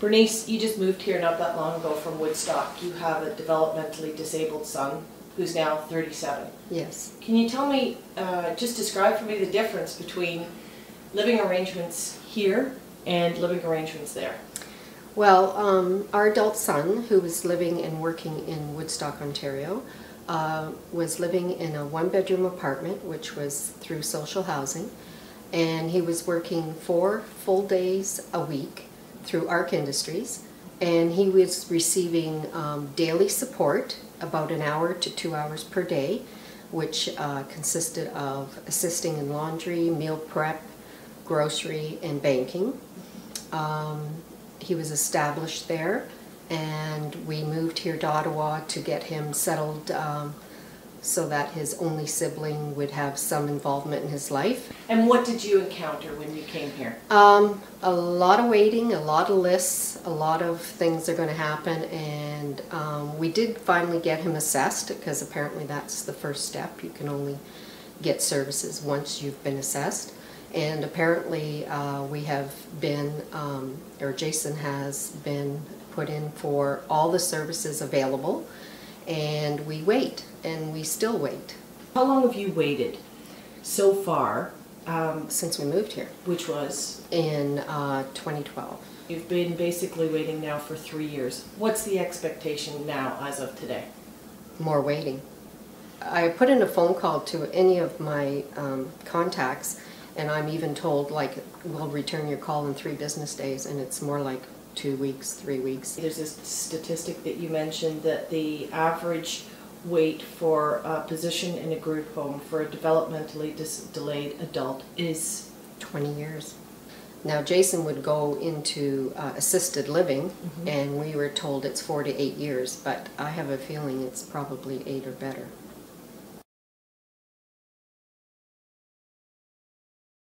Bernice, you just moved here not that long ago from Woodstock. You have a developmentally disabled son who's now 37. Yes. Can you tell me, uh, just describe for me the difference between living arrangements here and living arrangements there? Well, um, our adult son, who was living and working in Woodstock, Ontario, uh, was living in a one-bedroom apartment, which was through social housing, and he was working four full days a week through ARC Industries, and he was receiving um, daily support, about an hour to two hours per day, which uh, consisted of assisting in laundry, meal prep, grocery, and banking. Um, he was established there, and we moved here to Ottawa to get him settled um, so that his only sibling would have some involvement in his life. And what did you encounter when you came here? Um, a lot of waiting, a lot of lists, a lot of things are going to happen, and um, we did finally get him assessed because apparently that's the first step. You can only get services once you've been assessed. And apparently, uh, we have been, um, or Jason has been put in for all the services available, and we wait, and we still wait How long have you waited so far, um, since we moved here which was? in uh, 2012. You've been basically waiting now for three years. What's the expectation now as of today? more waiting. I put in a phone call to any of my um, contacts, and I'm even told, like, we'll return your call in three business days, and it's more like two weeks, three weeks. There's this statistic that you mentioned that the average wait for a position in a group home for a developmentally dis- delayed adult is 20 years. Now, Jason would go into uh, assisted living, Mhm. and we were told it's four to eight years, but I have a feeling it's probably eight or better.